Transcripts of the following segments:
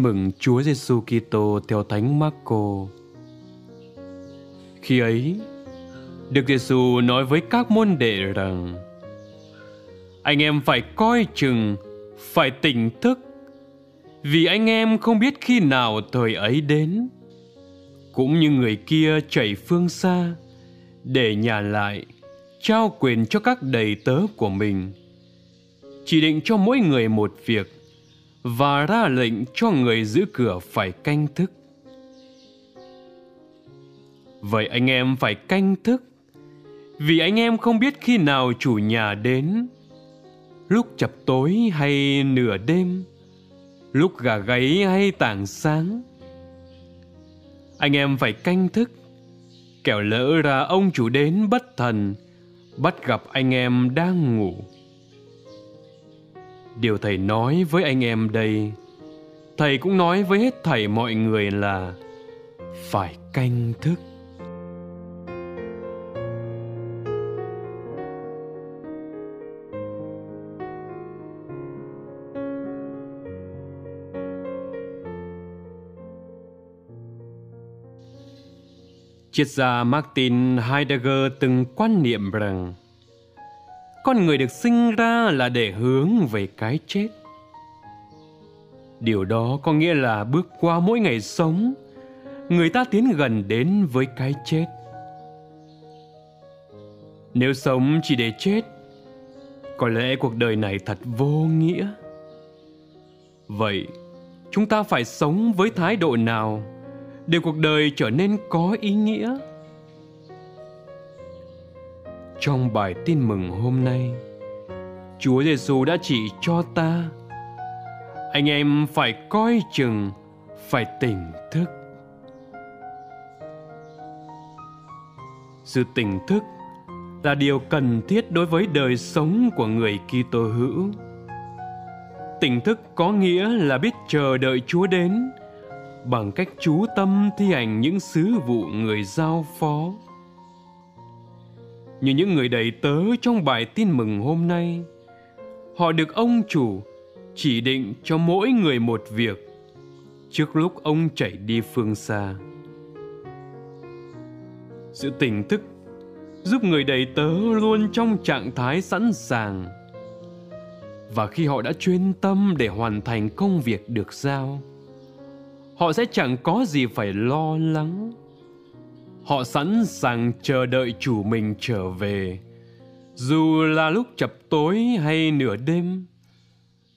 Tin mừng Chúa Giêsu Kitô theo Thánh Marco. Khi ấy, Đức Giêsu nói với các môn đệ rằng: Anh em phải coi chừng, phải tỉnh thức, vì anh em không biết khi nào thời ấy đến. Cũng như người kia chạy phương xa để nhà lại trao quyền cho các đầy tớ của mình chỉ định cho mỗi người một việc và ra lệnh cho người giữ cửa phải canh thức. Vậy anh em phải canh thức, vì anh em không biết khi nào chủ nhà đến, lúc chập tối hay nửa đêm, lúc gà gáy hay tảng sáng. Anh em phải canh thức, kẻo lỡ ra ông chủ đến bất thần, bắt gặp anh em đang ngủ điều thầy nói với anh em đây, thầy cũng nói với hết thảy mọi người là phải canh thức. Triết gia Martin Heidegger từng quan niệm rằng con người được sinh ra là để hướng về cái chết. Điều đó có nghĩa là bước qua mỗi ngày sống, người ta tiến gần đến với cái chết. Nếu sống chỉ để chết, có lẽ cuộc đời này thật vô nghĩa. Vậy, chúng ta phải sống với thái độ nào để cuộc đời trở nên có ý nghĩa? Trong bài tin mừng hôm nay, Chúa Giêsu đã chỉ cho ta anh em phải coi chừng, phải tỉnh thức. Sự tỉnh thức là điều cần thiết đối với đời sống của người Kitô hữu. Tỉnh thức có nghĩa là biết chờ đợi Chúa đến bằng cách chú tâm thi hành những sứ vụ người giao phó như những người đầy tớ trong bài tin mừng hôm nay. Họ được ông chủ chỉ định cho mỗi người một việc trước lúc ông chạy đi phương xa. Sự tỉnh thức giúp người đầy tớ luôn trong trạng thái sẵn sàng. Và khi họ đã chuyên tâm để hoàn thành công việc được giao, họ sẽ chẳng có gì phải lo lắng họ sẵn sàng chờ đợi chủ mình trở về. Dù là lúc chập tối hay nửa đêm,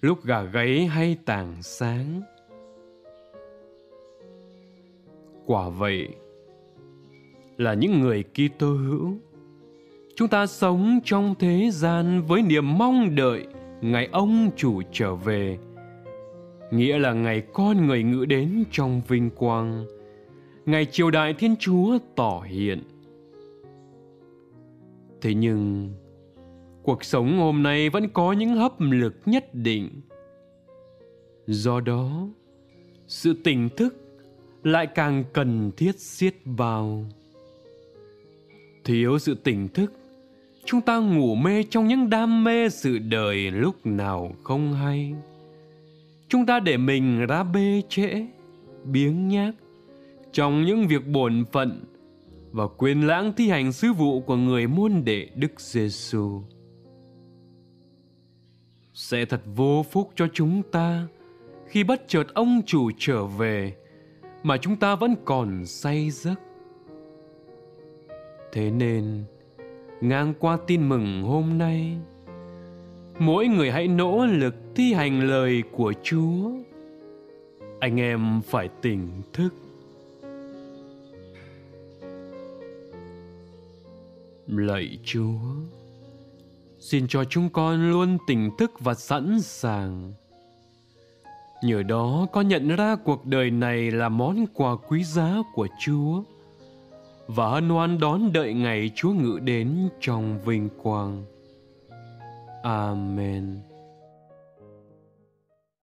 lúc gà gáy hay tảng sáng. Quả vậy, là những người Kitô hữu, chúng ta sống trong thế gian với niềm mong đợi ngày ông chủ trở về. Nghĩa là ngày con người ngự đến trong vinh quang ngày triều đại thiên chúa tỏ hiện. Thế nhưng, cuộc sống hôm nay vẫn có những hấp lực nhất định. Do đó, sự tỉnh thức lại càng cần thiết xiết bao. Thiếu sự tỉnh thức, chúng ta ngủ mê trong những đam mê sự đời lúc nào không hay. Chúng ta để mình ra bê trễ, biếng nhác trong những việc bổn phận và quên lãng thi hành sứ vụ của người môn đệ Đức Giêsu. Sẽ thật vô phúc cho chúng ta khi bất chợt ông chủ trở về mà chúng ta vẫn còn say giấc. Thế nên, ngang qua tin mừng hôm nay, mỗi người hãy nỗ lực thi hành lời của Chúa. Anh em phải tỉnh thức Lạy Chúa, xin cho chúng con luôn tỉnh thức và sẵn sàng. Nhờ đó có nhận ra cuộc đời này là món quà quý giá của Chúa và hân hoan đón đợi ngày Chúa ngự đến trong vinh quang. Amen.